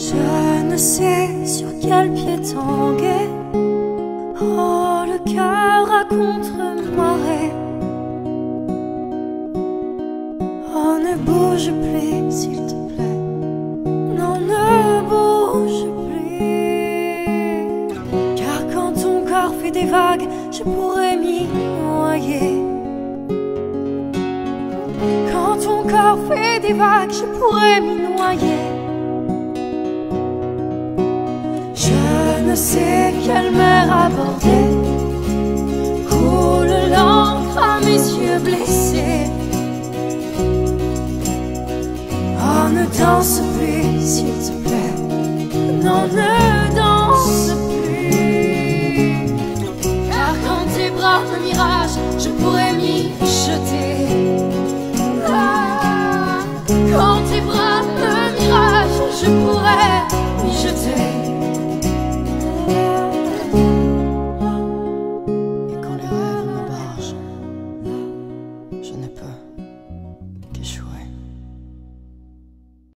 Je ne sais sur quel pied tanguer. Oh, le cœur à contre-marée. Oh, ne bouge plus, s'il te plaît. Non, ne bouge plus. Car quand ton corps fait des vagues, je pourrais m'y noyer. Quand ton corps fait des vagues, je pourrais m'y noyer. ne sais quelle mer aborder. Coule l'encre à mes yeux blessés. Oh, ne danse plus, s'il te plaît. Non, ne danse plus. Car quand tes bras, me mirage, je pourrais m'y jeter. Ah, quand tes bras, me mirage, je pourrais m'y jeter. je ne peux